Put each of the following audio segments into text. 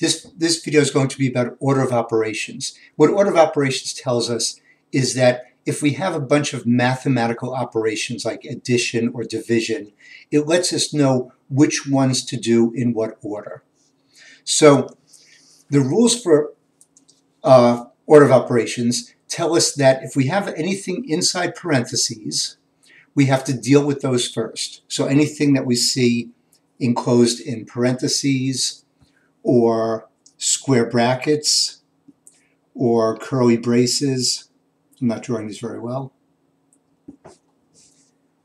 This, this video is going to be about order of operations. What order of operations tells us is that if we have a bunch of mathematical operations like addition or division, it lets us know which ones to do in what order. So the rules for uh, order of operations tell us that if we have anything inside parentheses, we have to deal with those first. So anything that we see enclosed in parentheses or square brackets or curly braces, I'm not drawing these very well,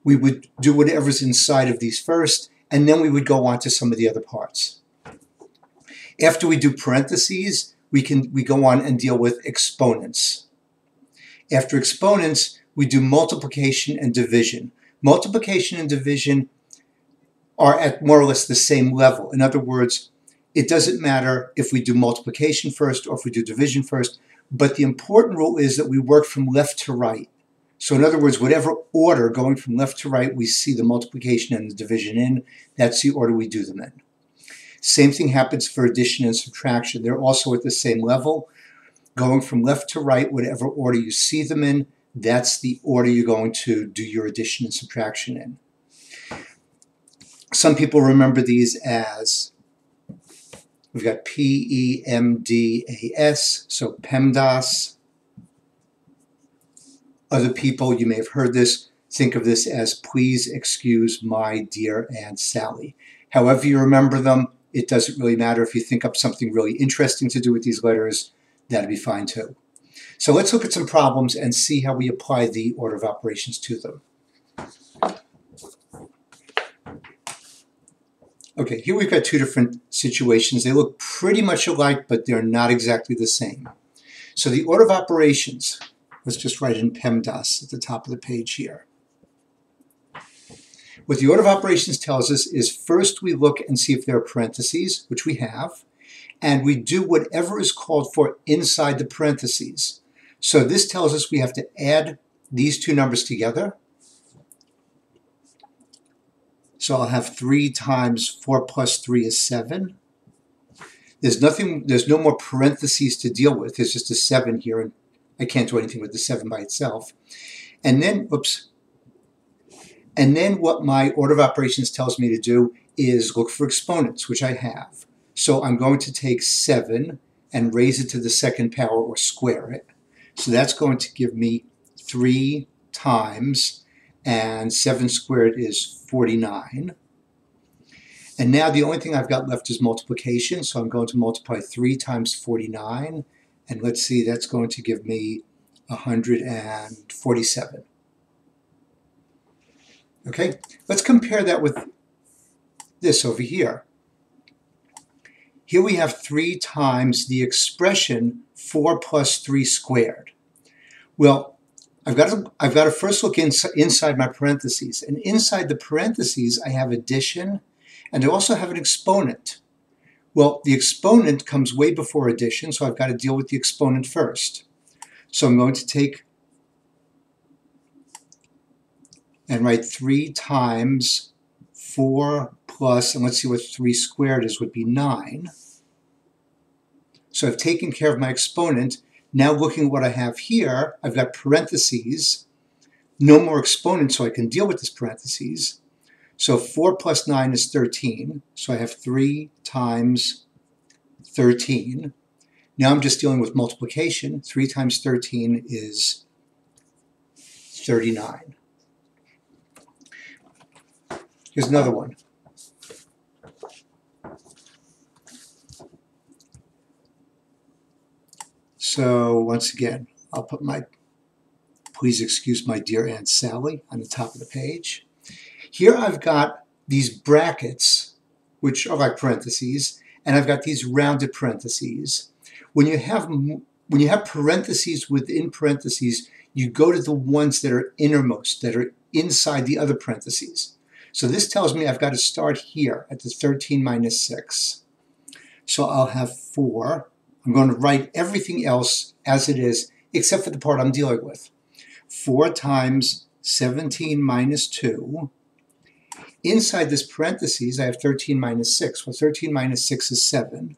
we would do whatever's inside of these first, and then we would go on to some of the other parts. After we do parentheses, we can we go on and deal with exponents. After exponents, we do multiplication and division. Multiplication and division are at more or less the same level. In other words, it doesn't matter if we do multiplication first or if we do division first, but the important rule is that we work from left to right. So in other words, whatever order going from left to right we see the multiplication and the division in, that's the order we do them in. Same thing happens for addition and subtraction. They're also at the same level. Going from left to right, whatever order you see them in, that's the order you're going to do your addition and subtraction in. Some people remember these as, we've got P-E-M-D-A-S, so PEMDAS. Other people, you may have heard this, think of this as please excuse my dear Aunt Sally. However you remember them, it doesn't really matter. If you think up something really interesting to do with these letters, that'd be fine too. So let's look at some problems and see how we apply the order of operations to them. Okay, here we've got two different situations. They look pretty much alike, but they're not exactly the same. So the order of operations, let's just write in PEMDAS at the top of the page here. What the order of operations tells us is first we look and see if there are parentheses, which we have, and we do whatever is called for inside the parentheses. So this tells us we have to add these two numbers together. So I'll have 3 times 4 plus 3 is 7. There's nothing, there's no more parentheses to deal with. There's just a 7 here, and I can't do anything with the 7 by itself. And then, oops, and then what my order of operations tells me to do is look for exponents, which I have. So I'm going to take 7 and raise it to the second power or square it. So that's going to give me 3 times, and 7 squared is 49. And now the only thing I've got left is multiplication, so I'm going to multiply 3 times 49, and let's see, that's going to give me 147. Okay, let's compare that with this over here. Here we have 3 times the expression 4 plus 3 squared. Well, I've got to, I've got to first look ins inside my parentheses. And inside the parentheses, I have addition, and I also have an exponent. Well, the exponent comes way before addition, so I've got to deal with the exponent first. So I'm going to take and write 3 times 4 plus, and let's see what 3 squared is, would be 9. So I've taken care of my exponent. Now looking at what I have here, I've got parentheses, no more exponents so I can deal with this parentheses. So 4 plus 9 is 13, so I have 3 times 13. Now I'm just dealing with multiplication. 3 times 13 is 39. Here's another one. So once again, I'll put my, please excuse my dear Aunt Sally on the top of the page. Here I've got these brackets, which are like parentheses, and I've got these rounded parentheses. When you have when you have parentheses within parentheses, you go to the ones that are innermost, that are inside the other parentheses. So this tells me I've got to start here at the 13 minus 6. So I'll have 4. I'm going to write everything else as it is, except for the part I'm dealing with. 4 times 17 minus 2. Inside this parentheses, I have 13 minus 6. Well, 13 minus 6 is 7.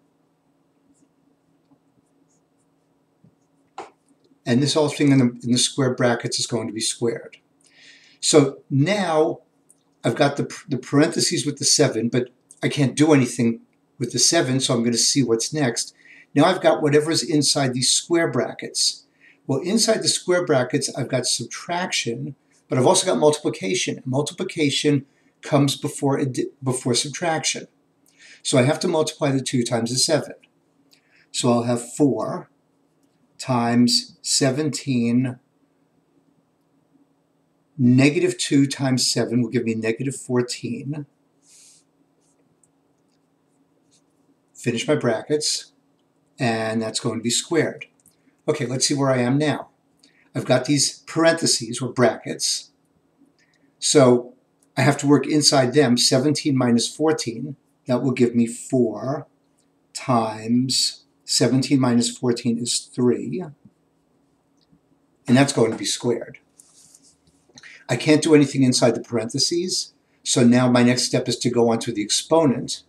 And this whole thing in the, in the square brackets is going to be squared. So now I've got the, the parentheses with the 7, but I can't do anything with the 7, so I'm going to see what's next. Now I've got whatever's inside these square brackets. Well, inside the square brackets, I've got subtraction, but I've also got multiplication. Multiplication comes before, before subtraction. So I have to multiply the 2 times the 7. So I'll have 4 times 17 negative 2 times 7 will give me negative 14. Finish my brackets, and that's going to be squared. Okay, let's see where I am now. I've got these parentheses, or brackets, so I have to work inside them, 17 minus 14, that will give me 4 times 17 minus 14 is 3, and that's going to be squared. I can't do anything inside the parentheses, so now my next step is to go on to the exponent.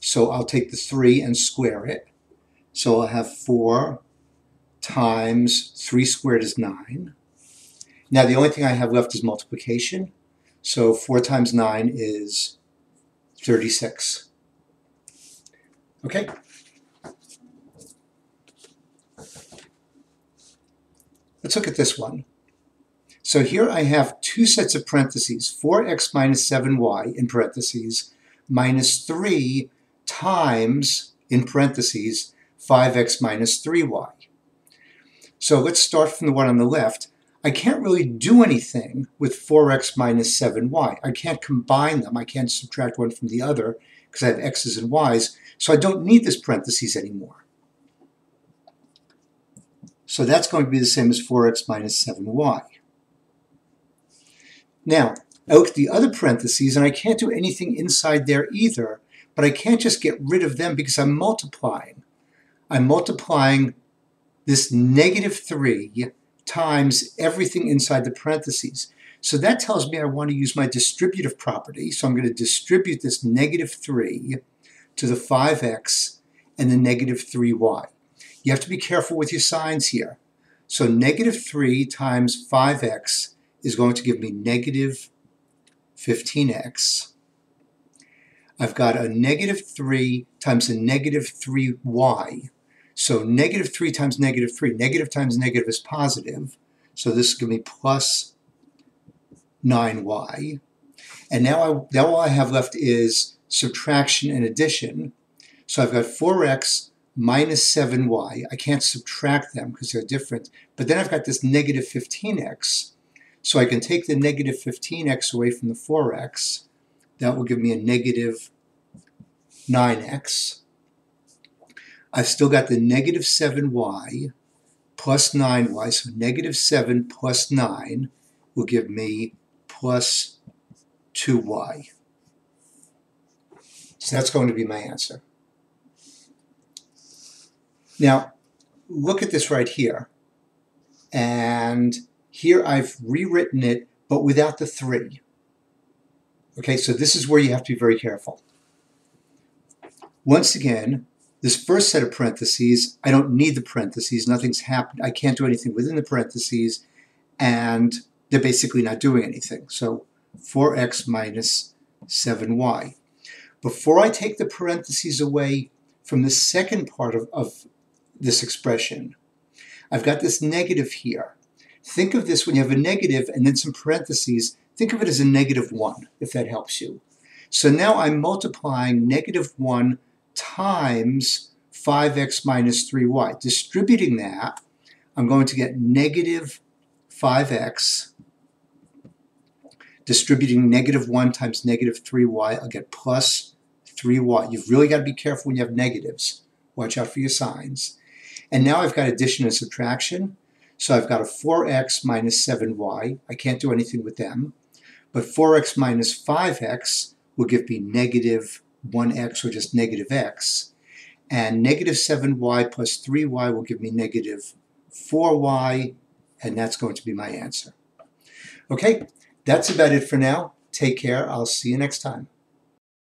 So I'll take the 3 and square it. So I'll have 4 times 3 squared is 9. Now the only thing I have left is multiplication. So 4 times 9 is 36. Okay? Let's look at this one. So here I have two sets of parentheses, 4x minus 7y in parentheses, minus 3 times, in parentheses, 5x minus 3y. So let's start from the one on the left. I can't really do anything with 4x minus 7y. I can't combine them. I can't subtract one from the other because I have x's and y's. So I don't need this parentheses anymore. So that's going to be the same as 4x minus 7y. Now, I look at the other parentheses, and I can't do anything inside there either, but I can't just get rid of them because I'm multiplying. I'm multiplying this negative 3 times everything inside the parentheses. So that tells me I want to use my distributive property. So I'm going to distribute this negative 3 to the 5x and the negative 3y. You have to be careful with your signs here. So negative 3 times 5x is going to give me negative 15x. I've got a negative 3 times a negative 3y. So negative 3 times negative 3. Negative times negative is positive. So this is going to be plus 9y. And now, I, now all I have left is subtraction and addition. So I've got 4x minus 7y. I can't subtract them because they're different. But then I've got this negative 15x. So I can take the negative 15x away from the 4x. That will give me a negative 9x. I've still got the negative 7y plus 9y, so negative 7 plus 9 will give me plus 2y. So that's going to be my answer. Now, look at this right here. And here I've rewritten it, but without the 3. Okay, so this is where you have to be very careful. Once again, this first set of parentheses, I don't need the parentheses. Nothing's happened. I can't do anything within the parentheses, and they're basically not doing anything. So 4x minus 7y. Before I take the parentheses away from the second part of, of this expression, I've got this negative here. Think of this when you have a negative and then some parentheses, think of it as a negative 1, if that helps you. So now I'm multiplying negative 1 times 5x minus 3y. Distributing that, I'm going to get negative 5x. Distributing negative 1 times negative 3y, I'll get plus 3y. You've really got to be careful when you have negatives. Watch out for your signs. And now I've got addition and subtraction. So I've got a 4x minus 7y. I can't do anything with them. But 4x minus 5x will give me negative 1x or just negative x. And negative 7y plus 3y will give me negative 4y, and that's going to be my answer. Okay, that's about it for now. Take care. I'll see you next time.